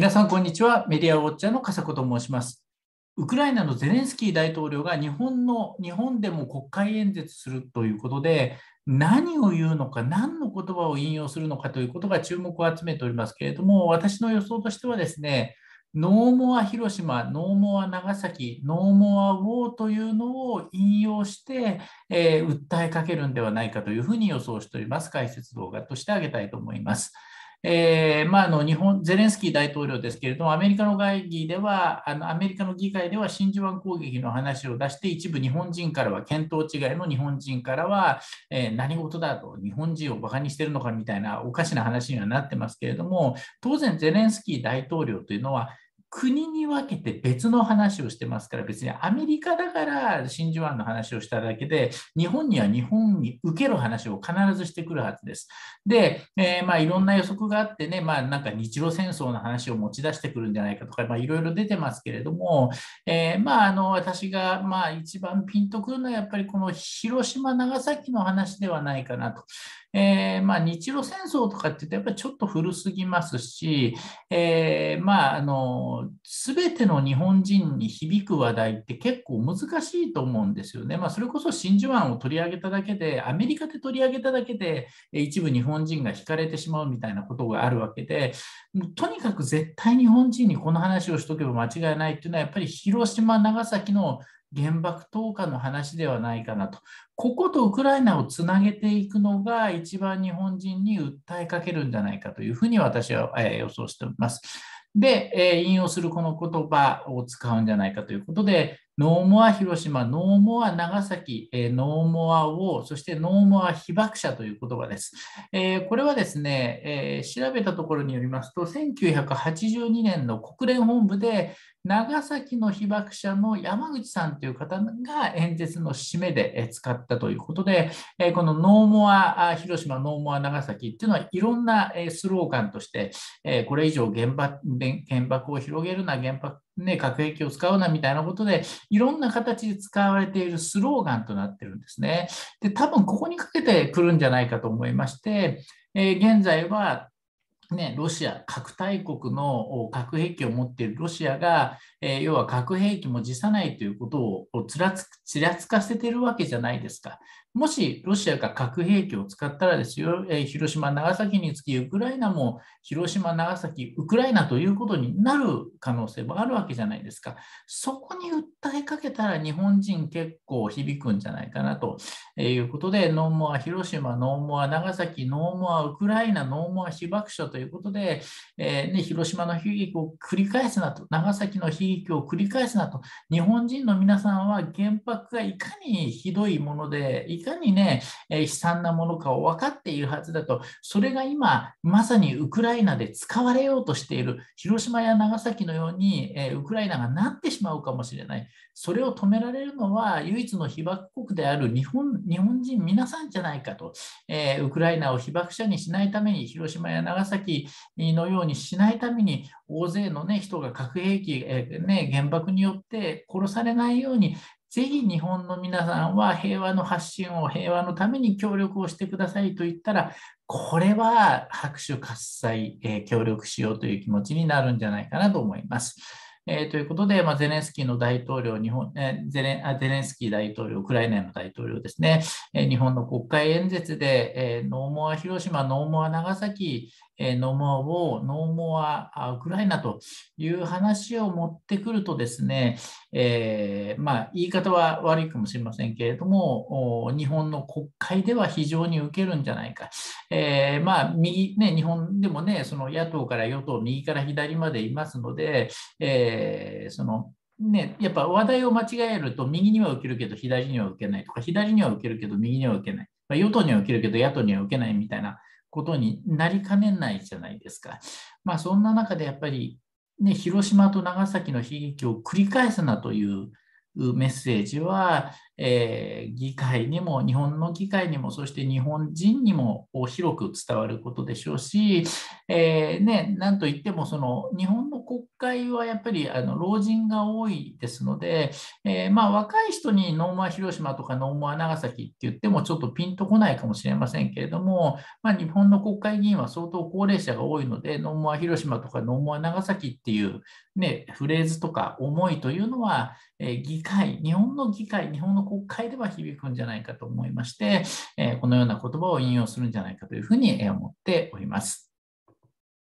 皆さん、こんにちは。メディアウォッチャーの笠子と申します。ウクライナのゼレンスキー大統領が日本の日本でも国会演説するということで、何を言うのか、何の言葉を引用するのかということが注目を集めておりますけれども、私の予想としてはですね、ノーモア広島、ノーモア長崎、ノーモアウォーというのを引用して、えー、訴えかけるんではないかというふうに予想しております。解説動画としてあげたいと思います。えーまあ、あの日本ゼレンスキー大統領ですけれども、アメリカの会議では、あのアメリカの議会では真珠湾攻撃の話を出して、一部日本人からは、見当違いの日本人からは、えー、何事だと、日本人をバカにしてるのかみたいなおかしな話にはなってますけれども、当然、ゼレンスキー大統領というのは、国に分けて別の話をしてますから、別にアメリカだから真珠湾の話をしただけで、日本には日本に受ける話を必ずしてくるはずです。で、えー、まあいろんな予測があってね、まあなんか日露戦争の話を持ち出してくるんじゃないかとか、まあいろいろ出てますけれども、えー、まああの私がまあ一番ピンとくるのはやっぱりこの広島、長崎の話ではないかなと。えー、まあ、日露戦争とかって言うと、やっぱりちょっと古すぎますし、え、まあ、あの、すべての日本人に響く話題って結構難しいと思うんですよね。まあ、それこそ真珠湾を取り上げただけで、アメリカで取り上げただけで、一部日本人が惹かれてしまうみたいなことがあるわけで、とにかく絶対日本人にこの話をしとけば間違いないっていうのは、やっぱり広島、長崎の原爆投下の話ではないかなと。こことウクライナをつなげていくのが一番日本人に訴えかけるんじゃないかというふうに私は予想しております。で、引用するこの言葉を使うんじゃないかということで、ノーモア広島、ノーモア長崎、ノーモアを、そしてノーモア被爆者という言葉です。これはですね、調べたところによりますと、1982年の国連本部で長崎の被爆者の山口さんという方が演説の締めで使ったということで、このノーモア広島、ノーモア長崎っていうのはいろんなスローガンとして、これ以上原爆原爆を広げるな、原爆ね、核兵器を使うなみたいなことで、いろんな形で使われているスローガンとなってるんですね。で、多分ここにかけてくるんじゃないかと思いまして、えー、現在はね、ロシア、核大国の核兵器を持っているロシアが、えー、要は核兵器も辞さないということをちらつちらつかせてるわけじゃないですか。もしロシアが核兵器を使ったらですよ、えー、広島、長崎につき、ウクライナも広島、長崎、ウクライナということになる可能性もあるわけじゃないですか。そこに訴えかけたら日本人結構響くんじゃないかなということで、ノーモア広島、ノーモア長崎、ノーモアウクライナ、ノーモア被爆者ということで、えー、ね、広島の悲劇を繰り返すなと、長崎の悲劇を繰り返すなと、日本人の皆さんは原爆がいかにひどいもので、いかにね、え悲惨なものかを分かっているはずだと、それが今、まさにウクライナで使われようとしている、広島や長崎のように、えウクライナがなってしまうかもしれない。それを止められるのは、唯一の被爆国である日本日本人皆さんじゃないかと、えウクライナを被爆者にしないために、広島や長崎のようにしないために、大勢の、ね、人が核兵器、えね、原爆によって殺されないようにぜひ日本の皆さんは平和の発信を平和のために協力をしてくださいと言ったら、これは拍手喝采、えー、協力しようという気持ちになるんじゃないかなと思います。えー、ということで、まあ、ゼレンスキーの大統領、日本えゼレあゼレンスキー大統領、ウクライナの大統領ですね、えー、日本の国会演説で、えー、ノーモア広島、ノーモア長崎、えノーモアをノーモアウクライナという話を持ってくるとですね、えー、まあ、言い方は悪いかもしれませんけれども、日本の国会では非常に受けるんじゃないか。えー、まあ、右、ね、日本でもね、その野党から与党、右から左までいますので、えー、そのね、やっぱ話題を間違えると右には受けるけど左には受けないとか左には受けるけど右には受けない、まあ、与党には受けるけど野党には受けないみたいなことになりかねないじゃないですか。まあ、そんな中でやっぱり、ね、広島と長崎の悲劇を繰り返すなというメッセージは、えー、議会にも、日本の議会にも、そして日本人にも広く伝わることでしょうし、えー、ね、なんといってもその日本の国会はやっぱりあの老人が多いですので、えー、まあ、若い人にノーモア広島とかノーモア長崎って言ってもちょっとピンとこないかもしれませんけれども、まあ、日本の国会議員は相当高齢者が多いので、ノーモア広島とかノーモア長崎っていう、ね、フレーズとか思いというのは、え議会、日本の議会、日本の国会では響くんじゃないかと思いまして、えこのような言葉を引用するんじゃないかというふうに思っております。